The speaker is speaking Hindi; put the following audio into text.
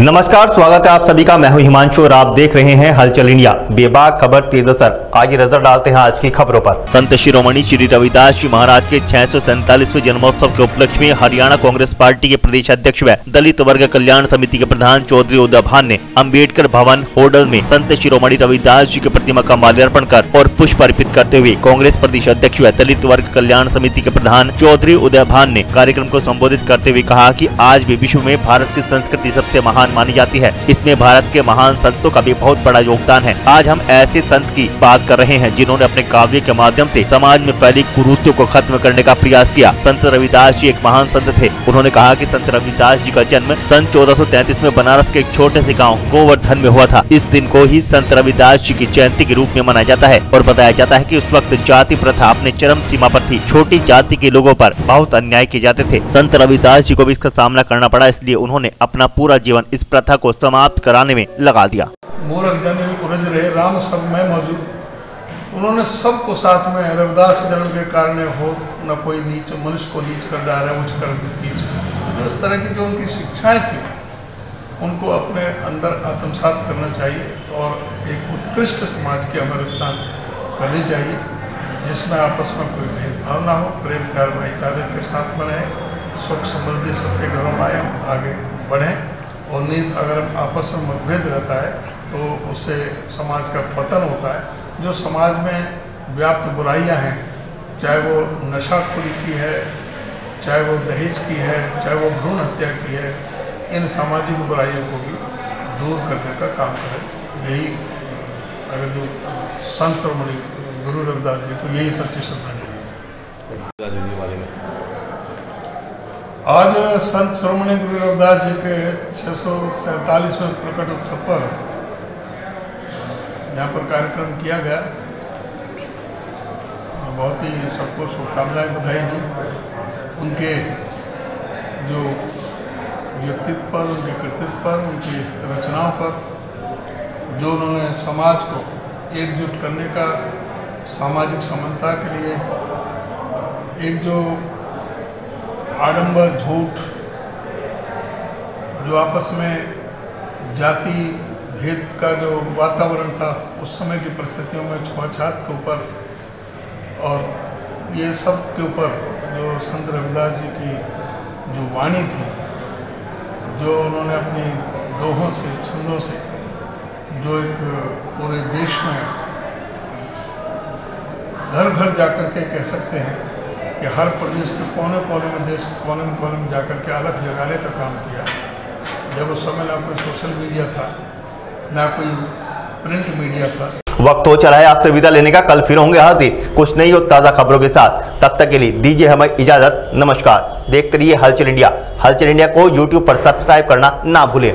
नमस्कार, स्वागत है आप सभी का। मैं हूँ हिमांशु और आप देख रहे हैं हलचल इंडिया। बेबाक खबर तेज असर। आइए नज़र डालते हैं आज की खबरों पर। संत शिरोमणि श्री रविदास जी महाराज के छह सौ जन्मोत्सव के उपलक्ष्य में हरियाणा कांग्रेस पार्टी के प्रदेश अध्यक्ष व दलित वर्ग कल्याण समिति के प्रधान चौधरी उदय भान ने अंबेडकर भवन होटल में संत शिरोमणि रविदास जी की प्रतिमा का माल्यार्पण कर और पुष्प अर्पित करते हुए कांग्रेस प्रदेश अध्यक्ष व दलित वर्ग कल्याण समिति के प्रधान चौधरी उदय भान ने कार्यक्रम को संबोधित करते हुए कहा की आज भी विश्व में भारत की संस्कृति सबसे महान मानी जाती है। इसमें भारत के महान संतों का भी बहुत बड़ा योगदान है। आज हम ऐसे संत की बात कर रहे हैं जिन्होंने अपने काव्य के माध्यम से समाज में फैली कुरूतियों को खत्म करने का प्रयास किया। संत रविदास जी एक महान संत थे। उन्होंने कहा कि संत रविदास जी का जन्म सन 1433 में बनारस के एक छोटे से गाँव गोवर्धन में हुआ था। इस दिन को ही संत रविदास जी की जयंती के रूप में मनाया जाता है और बताया जाता है कि उस वक्त जाति प्रथा अपने चरम सीमा पर थी। छोटी जाति के लोगों पर बहुत अन्याय किए जाते थे। संत रविदास जी को भी इसका सामना करना पड़ा, इसलिए उन्होंने अपना पूरा जीवन इस प्रथा को समाप्त कराने में लगा दिया। मूर्ख जन रहे, राम सब में मौजूद। उन्होंने सबको साथ में, रविदास जन्म के कारण हो न कोई नीच, मनुष्य को नीच कर डाला उच्च कर नीच। जो इस तरह की जो उनकी शिक्षाएँ थी, उनको अपने अंदर आत्मसात करना चाहिए और एक उत्कृष्ट समाज की हमें रचना करनी चाहिए, जिसमें आपस में कोई भेदभाव ना हो, प्रेम, प्यार, भाईचारे के साथ में रहें सुख समृद्धि सबके घरों में आए, आगे बढ़ें। और नींद अगर आपस में मतभेद रहता है तो उससे समाज का पतन होता है। जो समाज में व्याप्त बुराइयाँ हैं, चाहे वो नशाखोरी की है, चाहे वो दहेज की है, चाहे वो भ्रूण हत्या की है, इन सामाजिक बुराइयों को भी दूर करने का काम करें। यही अगर जो संत श्रोमणी गुरु रविदास जी को यही सच्ची श्रद्धांजलि आज संत श्रोमणी गुरु रविदास जी के छः सौ सैंतालीसवें प्रकट उत्सव पर यहाँ पर कार्यक्रम किया गया। बहुत ही सबको शुभकामनाएँ बधाई दी। उनके जो व्यक्तित्व पर, उनके कृतित्व पर, उनकी रचनाओं पर, जो उन्होंने समाज को एकजुट करने का सामाजिक समानता के लिए एक जो आडंबर, झूठ, जो आपस में जाति भेद का जो वातावरण था, उस समय की परिस्थितियों में छुआछात के ऊपर और ये सब के ऊपर जो संत रविदास जी की जो वाणी थी, जो उन्होंने अपनी दोहों से, छंदों से, जो एक पूरे देश में घर घर जाकर के कह सकते हैं कि हर प्रदेश के कोने कोने में, देश के कोने में कोने में जाकर के अलग जगाने का काम किया। जब उस समय ना कोई सोशल मीडिया था, ना कोई प्रिंट मीडिया था। वक्त हो चला है, आपसे विदा लेने का। कल फिर होंगे हाजिर। कुछ नई और ताज़ा खबरों के साथ। तब तक के लिए दीजिए हमें इजाज़त। नमस्कार। देखते रहिए हलचल इंडिया। हलचल इंडिया को यूट्यूब पर सब्सक्राइब करना ना भूलें।